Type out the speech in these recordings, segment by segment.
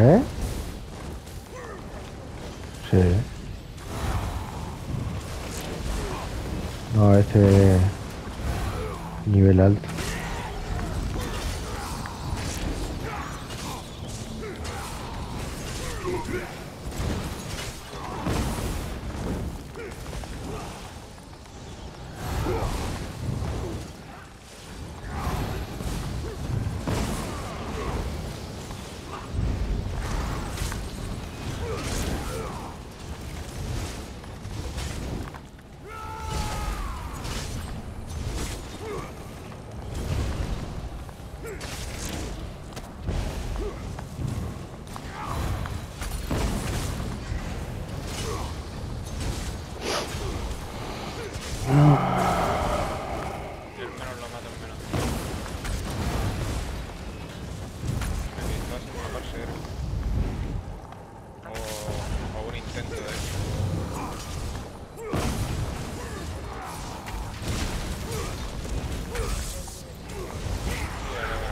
¿Eh? Sí. No, este nivel alto. O, o un intento de eso. Lo grabé.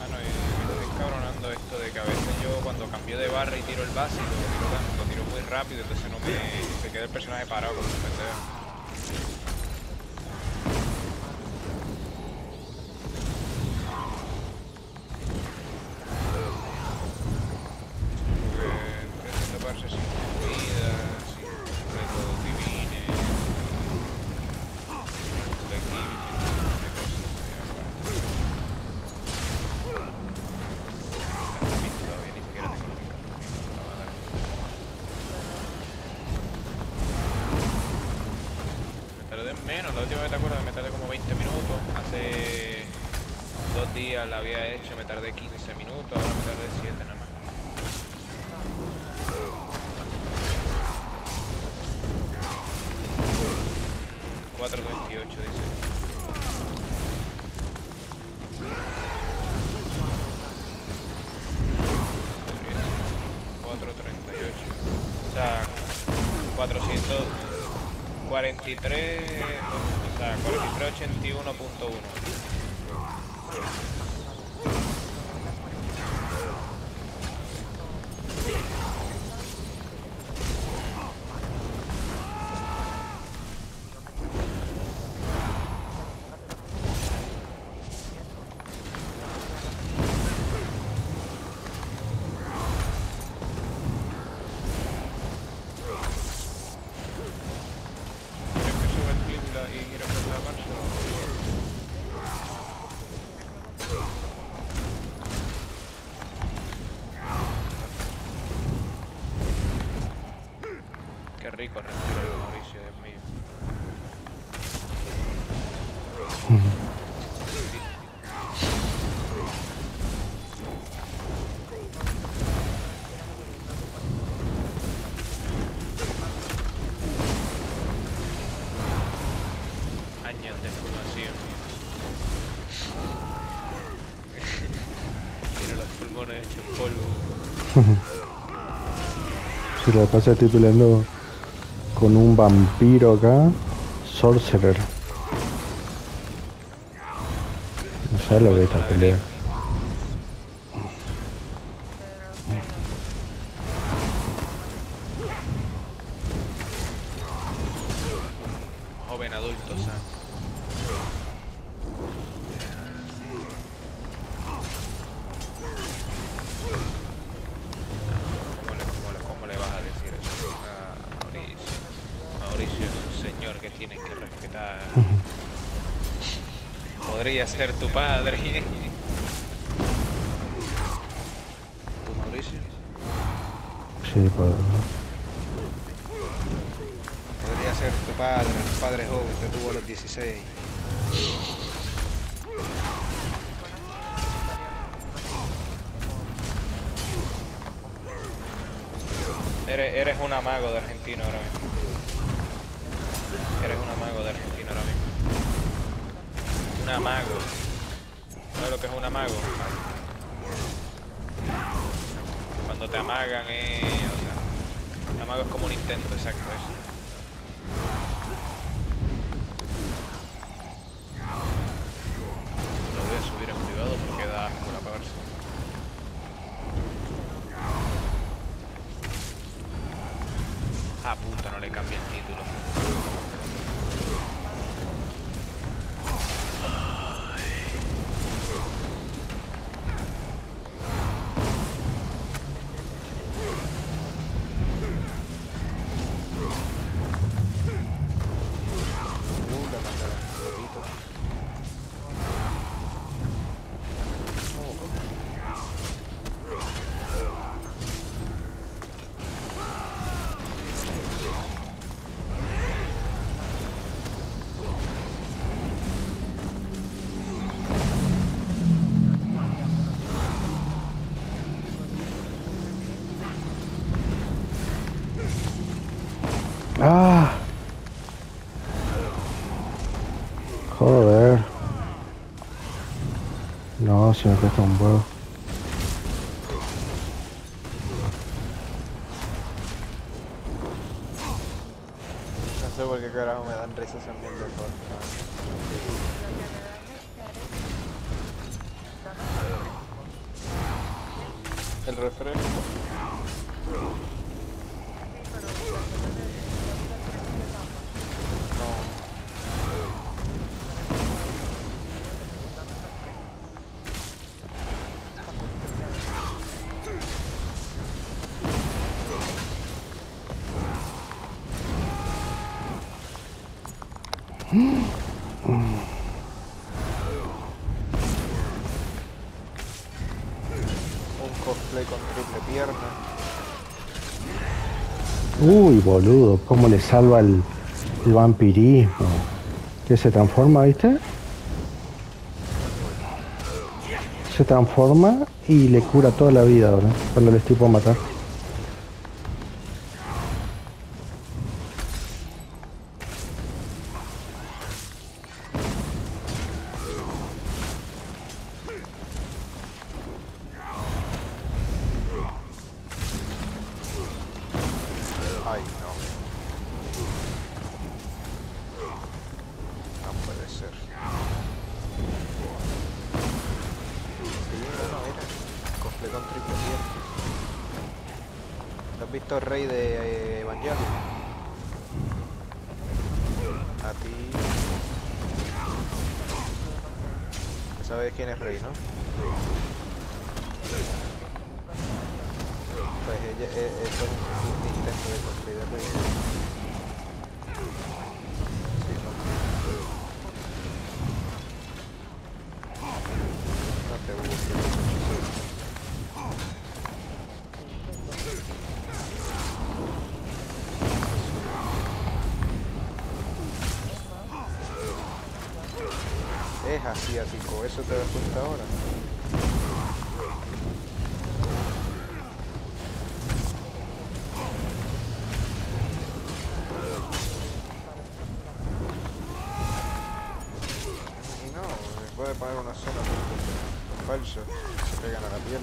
Ah, no, y me estoy encabronando esto de que a veces yo cuando cambio de barra y tiro el básico, lo tiro, muy rápido, entonces no me... se queda el personaje parado como un pendejo. 443, o sea, 4381.1. rico respirar el Mauricio, Dios mío. Años de formación. Si lo que pasa es que estoy peleando con un vampiro acá. Sorcerer. No sabes lo que es esta pelea. Podría ser tu padre. ¿Tu Mauricio? Sí, pues. Podría ser tu padre, un padre joven, te tuvo a los 16. Eres, eres un amago de argentino ahora mismo. Un amago. ¿Sabes lo que es un amago? Cuando te amagan, eh. O sea, un amago es como un intento, exacto, eso. Ah, puta, no le cambié el título. Cuesta un. No sé por qué carajo me dan risas en mundo. El refresco. Un cosplay con triple pierna. Uy, boludo, cómo le salva el, el vampirismo. Que se transforma, ¿viste? Se transforma y le cura toda la vida ahora, cuando le estoy por matar. Con triple pierna. ¿Has visto el rey de eh, Evangelion? A ti. ¿Sabes quién es rey, no? Pues ella, eh, esto es un, intento de cosplay de rey. Asiático, ¿eso te das cuenta ahora? Y no, se puede poner una zona falso, se pegan a la piel.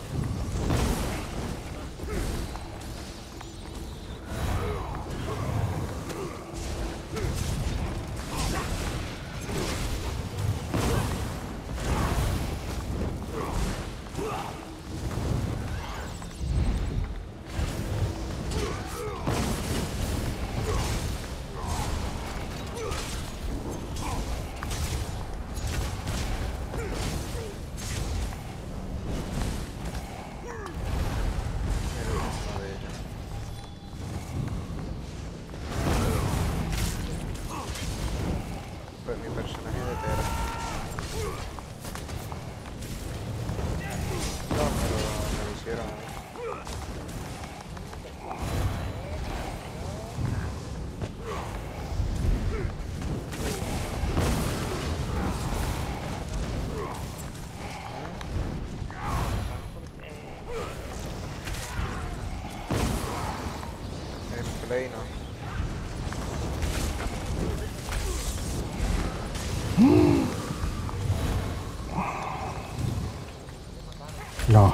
No.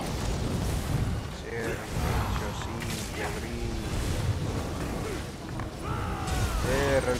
Sergio, sí, gris. Cierra el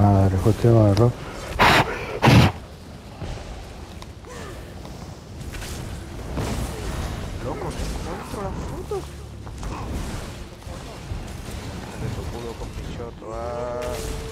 madre, justo me agarró. Loco, no encuentro la foto. Eso pudo con Pichoto.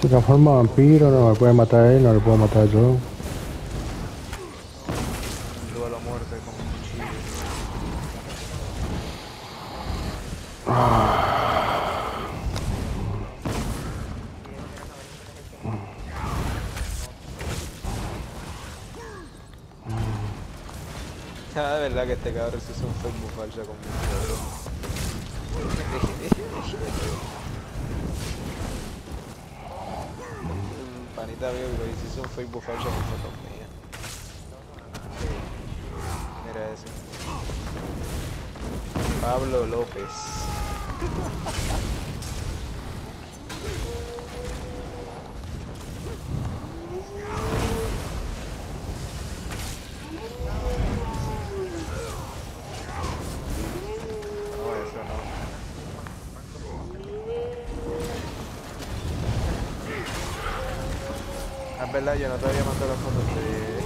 Se transforma en vampiro, no me puede matar él, no le puedo matar yo. Con. Ah, de verdad que este cabrón se hizo un Facebook falso conmigo. Un panita mío que se hizo un Facebook falso con fotos mías. Mira ese. Pablo López. Es verdad, yo no te había mandado las fotos de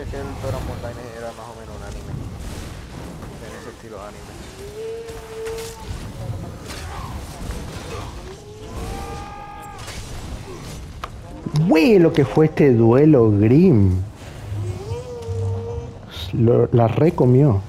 Es que el Toram Online era más o menos un anime. En ese estilo anime. Güey, lo que fue este duelo Grim. lo- la recomió.